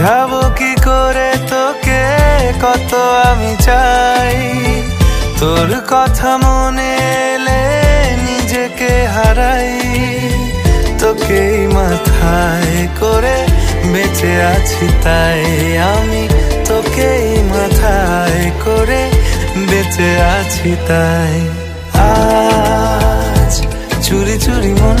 বোঝাবো কি করে তোকে? কত আমি চাই। তোর কথা মনে এলে নিজেকে হারাই। তোকেই মাথায় করে বেঁচে আছি তাই আমি তোকেই মাথায় করে বেঁচে আছি তাই। আজ চুরি চুরি মন